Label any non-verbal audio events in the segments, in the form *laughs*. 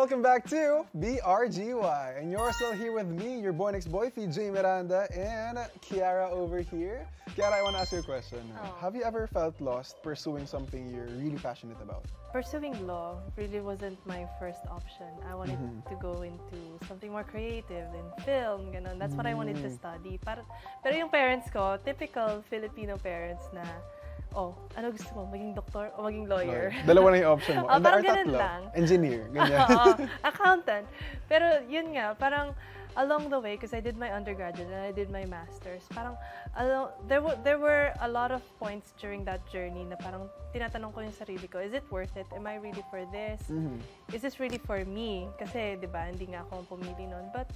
welcome back to BRGY. And you're still here with me, your boy next boy, Jae Miranda, and Kiara over here. Kiara, I want to ask you a question. Oh. Have you ever felt lost pursuing something you're really passionate about? Pursuing law really wasn't my first option. I wanted Mhm. to go into something more creative, in film, ganun. That's what I wanted to Mm. study. Pero, pero yung parents ko, typical Filipino parents na, oh, ano gusto mo, maging doktor o maging lawyer? Dalawa na yung option mo. *laughs* And there parang ganun tatlo. lang. Engineer, *laughs* ganyan. Oo, accountant. Pero yun nga, parang along the way, because I did my undergraduate and I did my master's, parang along, there, were, there were a lot of points during that journey na parang tinatanong ko yung sarili ko, is it worth it? Am I ready for this? Mhm. Is this really for me? Kasi, di ba, hindi nga ako pumili nun. But,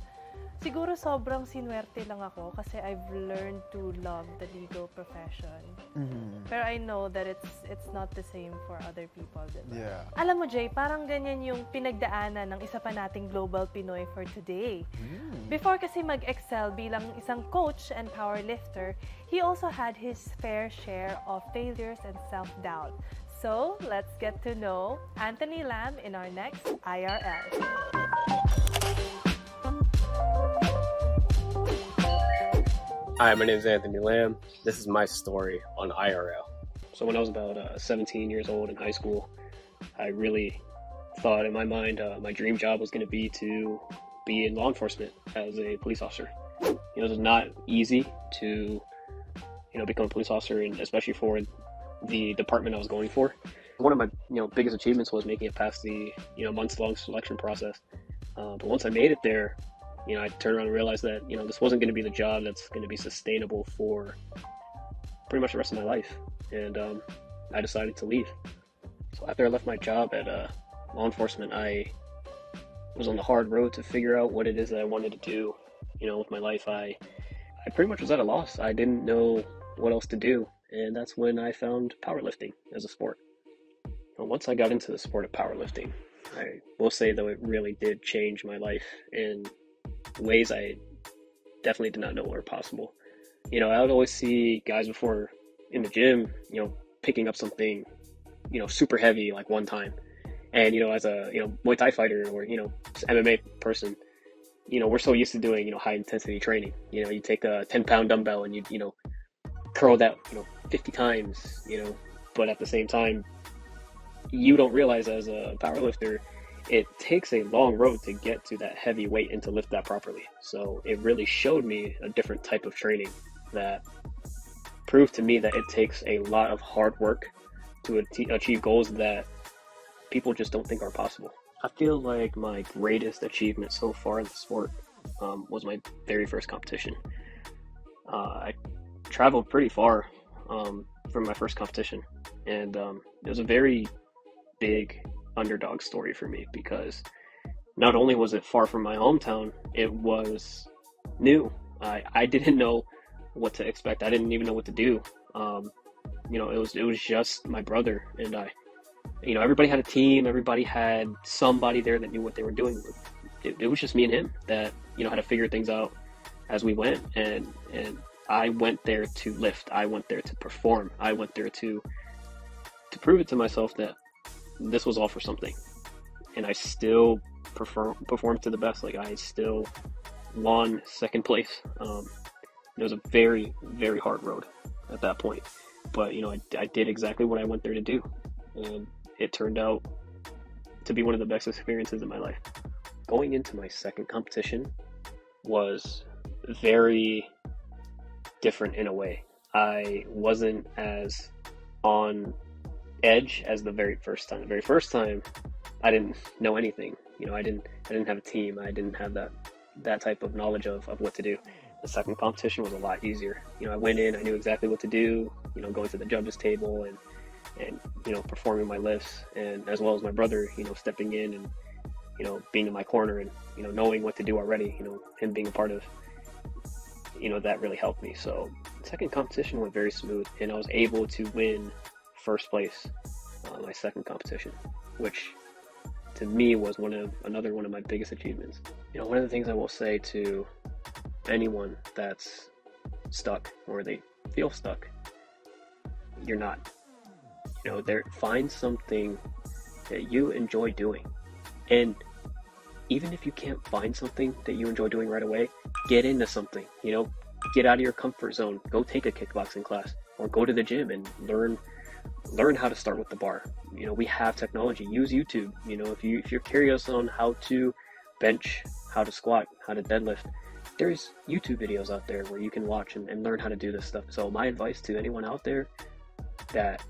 siguro sobrang sinwerte lang ako kasi I've learned to love the legal profession. Mhm. Pero I know that it's it's not the same for other people, di ba? Yeah. Alam mo, Jay, parang ganyan yung pinagdaanan ng isa pa nating global Pinoy for today. Mm. Before kasi mag-excel bilang isang coach and powerlifter, he also had his fair share of failures and self-doubt. So, let's get to know Anthony Lam in our next IRL. Hi, my name is Anthony Lam. This is my story on IRL. So, when I was about uh, 17 years old in high school, I really thought in my mind uh, my dream job was going to be to be in law enforcement as a police officer. You know, it's not easy to, you know, become a police officer, and especially for the department I was going for. One of my, you know, biggest achievements was making it past the, you know, months-long selection process. Uh, but once I made it there, you know, I turned around and realized that, you know, this wasn't going to be the job that's going to be sustainable for pretty much the rest of my life. And um, I decided to leave. So after I left my job at uh, law enforcement, I was on the hard road to figure out what it is that I wanted to do, you know, with my life. I, I pretty much was at a loss. I didn't know what else to do. And that's when I found powerlifting as a sport. But once I got into the sport of powerlifting, I will say though it really did change my life in ways I definitely did not know were possible. You know, I would always see guys before in the gym, you know, picking up something, you know, super heavy like one time. And, you know, as a, you know, Muay Thai fighter or, you know, MMA person, you know, we're so used to doing, you know, high intensity training. You know, you take a 10 pound dumbbell and you, you know, curl that, you know, 50 times, you know, but at the same time, you don't realize as a powerlifter, it takes a long road to get to that heavy weight and to lift that properly. So it really showed me a different type of training that proved to me that it takes a lot of hard work to achieve goals that people just don't think are possible. I feel like my greatest achievement so far in the sport um, was my very first competition. Uh, I traveled pretty far um, from my first competition, and um, it was a very big underdog story for me because not only was it far from my hometown, it was new. I, I didn't know what to expect. I didn't even know what to do. Um, you know, it was it was just my brother and I. You know, everybody had a team. Everybody had somebody there that knew what they were doing. It, it was just me and him that you know had to figure things out as we went. And and I went there to lift. I went there to perform. I went there to to prove it to myself that this was all for something. And I still perform performed to the best. Like I still won second place. Um, it was a very very hard road at that point, but you know I, I did exactly what I went there to do, and it turned out to be one of the best experiences in my life. Going into my second competition was very different in a way. I wasn't as on edge as the very first time. The very first time, I didn't know anything. You know, I didn't I didn't have a team. I didn't have that that type of knowledge of, of what to do. The second competition was a lot easier. You know, I went in, I knew exactly what to do. You know, going to the judges table and and you know performing my lifts, and as well as my brother, you know, stepping in and you know being in my corner and you know knowing what to do already. You know, him being a part of you know that really helped me. So second competition went very smooth, and I was able to win first place uh, my second competition, which to me was one of another one of my biggest achievements. You know, one of the things I will say to anyone that's stuck or they feel stuck, you're not. You know, there find something that you enjoy doing, and even if you can't find something that you enjoy doing right away, get into something. You know, get out of your comfort zone. Go take a kickboxing class or go to the gym and learn learn how to start with the bar. You know, we have technology. Use YouTube. You know, if you if you're curious on how to bench, how to squat, how to deadlift, there's YouTube videos out there where you can watch and, and learn how to do this stuff. So my advice to anyone out there that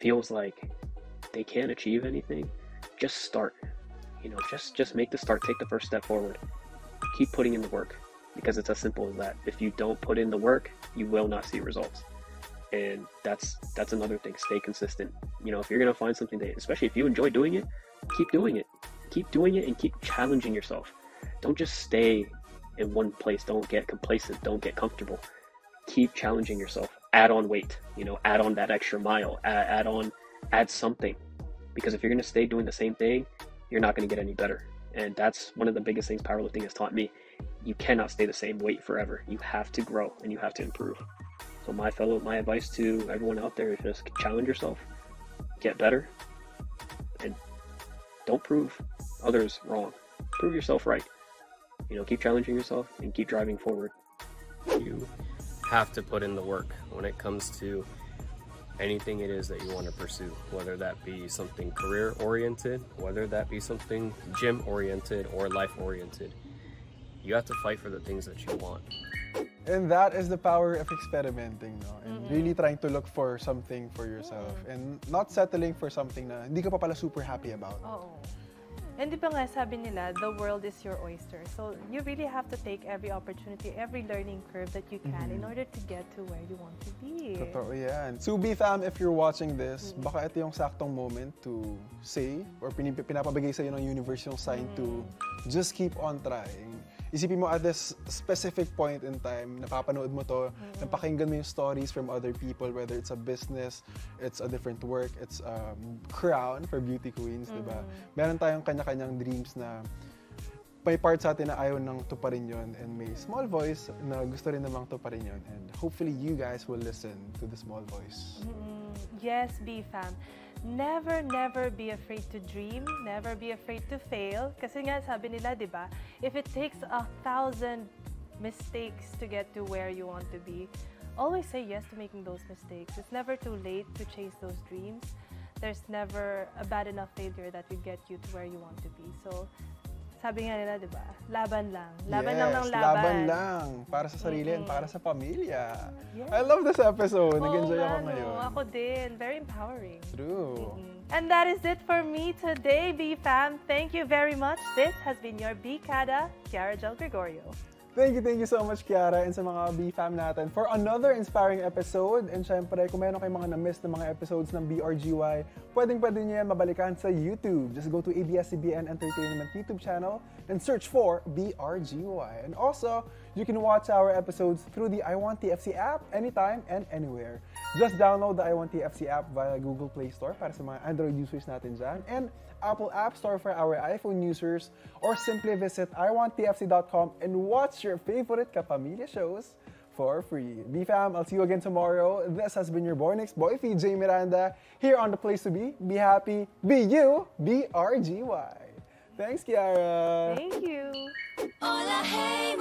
feels like they can't achieve anything, just start. You know, just just make the start, take the first step forward. Keep putting in the work because it's as simple as that. If you don't put in the work, you will not see results. And that's that's another thing. Stay consistent. You know, if you're gonna find something that, especially if you enjoy doing it, keep doing it. Keep doing it and keep challenging yourself. Don't just stay in one place. Don't get complacent. Don't get comfortable. Keep challenging yourself. Add on weight. You know, add on that extra mile. Add, add on, add something. Because if you're gonna stay doing the same thing, you're not gonna get any better. And that's one of the biggest things powerlifting has taught me. You cannot stay the same weight forever. You have to grow and you have to improve. So my fellow, my advice to everyone out there is just challenge yourself, get better, and don't prove others wrong. Prove yourself right. You know, keep challenging yourself and keep driving forward. You have to put in the work when it comes to anything it is that you want to pursue, whether that be something career oriented, whether that be something gym oriented or life oriented. You have to fight for the things that you want. And that is the power of experimenting, no? And really trying to look for something for yourself. And not settling for something na hindi ka pa pala super happy about. Oo. And di ba nga sabi nila, the world is your oyster. So you really have to take every opportunity, every learning curve that you can in order to get to where you want to be. Totoo yan. Subi fam, if you're watching this, baka ito yung saktong moment to say or pinapabigay sa'yo ng universe yung sign to just keep on trying. Isipin mo at this specific point in time, napapanood mo to, napakinggan mo yung stories from other people, whether it's a business, it's a different work, it's a crown for beauty queens, di ba? Meron tayong kanya-kanyang dreams na may part sa atin na ayaw nang tuparin yon and may small voice na gusto rin namang tuparin yon and hopefully you guys will listen to the small voice. Mm, yes, be fam. Never, never be afraid to dream. Never be afraid to fail. Kasi nga sabi nila, di ba, if it takes a thousand mistakes to get to where you want to be, always say yes to making those mistakes. It's never too late to chase those dreams. There's never a bad enough failure that will get you to where you want to be. So, sabi nga nila, di ba, laban lang. Laban lang ng Yes, laban. laban lang. Para sa sarili and para sa pamilya. Yes. I love this episode. Nag-enjoy ako ngayon. Ako din. Very empowering. True. And that is it for me today, B-Fam. Thank you very much. This has been your B-Kada, Kiara Jel Gregorio. Thank you, thank you so much, Kiara, and sa mga B-Fam natin for another inspiring episode. And syempre, kung meron kayong mga na-miss na mga episodes ng BRGY, pwedeng-pwede niyo yan mabalikan sa YouTube. Just go to ABS-CBN Entertainment YouTube channel and search for BRGY. And also, you can watch our episodes through the I Want TFC app anytime and anywhere. Just download the I Want TFC app via Google Play Store para sa mga Android users natin dyan. And Apple App Store for our iPhone users or simply visit iwanttfc.com and watch your favorite Kapamilya shows for free. BFAM, I'll see you again tomorrow. This has been your boy next boy, Jae Miranda, here on The Place to Be. Be happy, be you, be RGY. Thanks, Kiara. Thank you. All I hate